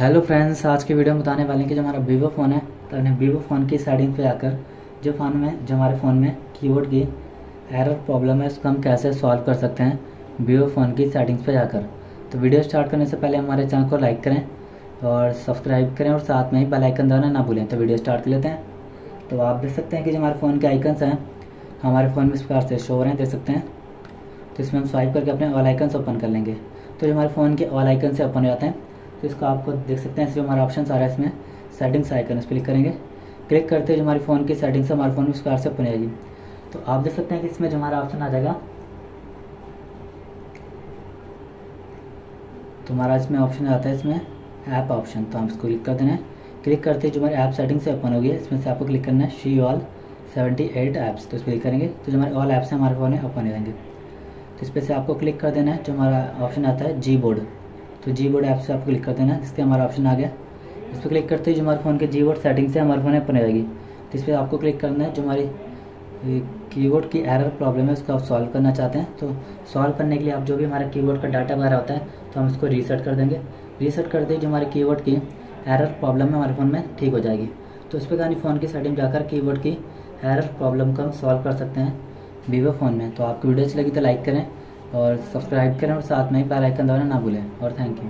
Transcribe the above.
Hello friends आज की video में बताने वाले हैं कि जो हमारा वीवो फ़ोन है तो हमने वीवो फ़ोन की सेटिंग पे आकर जो फ़ोन में, जो हमारे फ़ोन में कीबोर्ड की एरर प्रॉब्लम है, उसको हम कैसे सॉल्व कर सकते हैं वीवो फ़ोन की सेटिंग्स पे जाकर। तो वीडियो स्टार्ट करने से पहले हमारे चैनल को लाइक करें और सब्सक्राइब करें और साथ में ही बेल आइकन दबाना ना भूलें। तो वीडियो स्टार्ट कर लेते हैं। तो आप देख सकते हैं कि जो हमारे फ़ोन के आइकन्स हैं, हमारे फ़ोन में इस प्रकार से शो हो रहे हैं, देख सकते हैं। तो इसमें हम स्वाइप करके अपने ऑल आइकन्स ओपन कर लेंगे। तो जो हमारे फ़ोन के ऑल आइकन से ओपन हो जाते हैं तो इसको आपको देख सकते हैं जो हमारा ऑप्शन आ रहा है, इसमें सेटिंग्स आइकन इस पर क्लिक करेंगे। क्लिक करते जो हमारे फ़ोन की सेटिंग्स हमारे फ़ोन में इस से ओपन जाएगी। तो आप देख सकते हैं कि इसमें जो हमारा ऑप्शन आ जाएगा तो हमारा इसमें ऑप्शन आता है, इसमें ऐप ऑप्शन तो हम इसको क्लिक कर देना है। क्लिक करते जो हमारे ऐप सेटिंग से ओपन होगी इसमें से आपको क्लिक करना है she all seventy eight apps तो इस पर क्लिक करेंगे। तो जो हमारे ऑल ऐप्स हैं, हमारे फ़ोन में ओपन हो जाएँगे। तो इस पर से आपको क्लिक कर देना है, जो हमारा ऑप्शन आता है जी बोर्ड तो जी बोर्ड ऐप से आपको क्लिक कर देना जिसके हमारा ऑप्शन आ गया। इस पर क्लिक करते ही जो हमारे फ़ोन के जी बोर्ड सेटिंग से हमारे फ़ोन ओपन हो जाएगी। तो इस पर आपको क्लिक करना है, जो हमारी कीबोर्ड की एरर प्रॉब्लम है, उसको आप सॉल्व करना चाहते हैं। तो सॉल्व करने के लिए आप जो भी हमारा कीबोर्ड का डाटा वगैरह होता है तो हम इसको रीसेट कर देंगे। रीसेट करते ही जो हमारे कीबोर्ड की एरर प्रॉब्लम है हमारे फ़ोन में, ठीक हो जाएगी। तो इस प्रकार फ़ोन की सेटिंग जाकर कीबोर्ड की एरर प्रॉब्लम को हम सॉल्व कर सकते हैं वीवो फ़ोन में। तो आपको वीडियो अच्छी लगी तो लाइक करें। और सब्सक्राइब करें और साथ में ही बेल आइकन दबाना ना भूलें। और थैंक यू